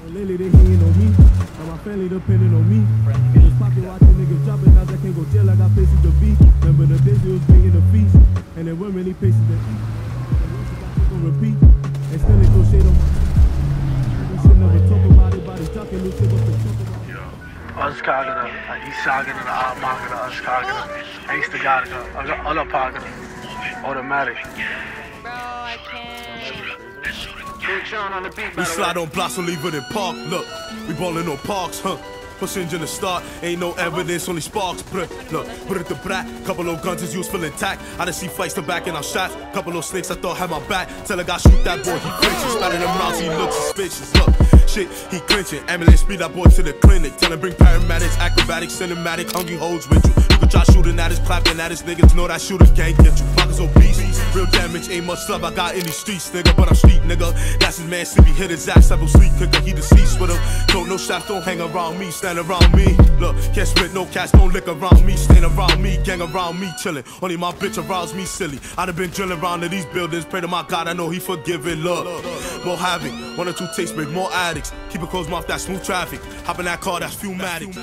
family, they hating on me. Now my family depending on me. It was poppin' watching niggas dropping, now I can't go jail, I got places to be. Remember the days it was bringing the feast, and there weren't many places to eat. And once I got on repeat, and still they throw shade on my We should never talk about it, about it, talking, no shit, what the talk about. Az kagada, İsa da Ahmakada, az kagada. Eiste garga, ala pagada. Automatic. Bro, I can't. Sean on the beat, We slide on blocks, so leave it in park. Look, we ballin' on parks, huh? Pushing in the start, ain't no evidence, only sparks. Bruh, look, put it to brat. Couple of guns is useful intact. I done see fights to back in our shots. Couple of snakes I thought had my back. Tell a guy shoot that boy, he flinches. Spatting them rounds, he looks suspicious. Look, shit, he clinching. Ambulance speed that boy to the clinic. Tell him bring paramedics, acrobatics, cinematic, hungry hoes with you. You can try shooting at us, clapping at us, niggas know that shooter can't get you. Pockets obese, real damage, ain't much love I got in these streets, nigga. But I'm street, nigga. That's his man, Sippy hit his ass, several sleep cooker, he deceased with him. Don't no shots, don't hang around me, stand around me. Look, can't spit no cash, don't lick around me, stand around me, gang around me, chillin'. Only my bitch arouse me silly. I done been drilling around to these buildings, pray to my God, I know he forgiving. Look, more havoc, one or two takes make more addicts. Keep a closed mouth, that's smooth traffic. Hop in that car, that's fumatic.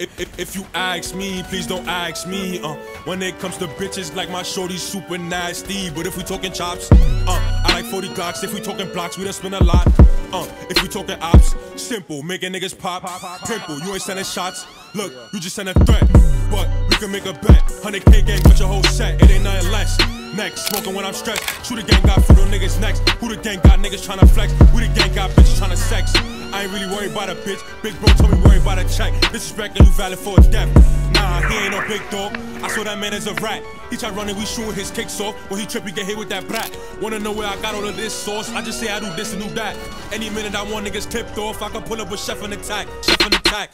If, if, if you ask me, please don't ask me. Uh, when it comes to bitches, like my shorty, super nasty. But if we talking chops, uh, I like 40 Glocks. If we talking blocks, we done spend a lot. Uh, if we talking ops, simple, making niggas pop. Pimple, you ain't sending shots. Look, you just send a threat. But can make a bet. 100k gang, got your whole set. It ain't nothing less. Next, smoking when I'm stressed. Shoot the gang got food on niggas next. Who the gang got niggas tryna flex? Who the gang got bitches tryna sex? I ain't really worried about a bitch. Big bro told me worry about a check. Disrespect and you valid for a death. Nah, he ain't no big dog. I saw that man as a rat. He tried running, we shooting his kicks off. When he trip, he get hit with that brat. Wanna know where I got all of this sauce? I just say I do this and do that. Any minute I want niggas tipped off, I can pull up with chef on attack. Chef on attack.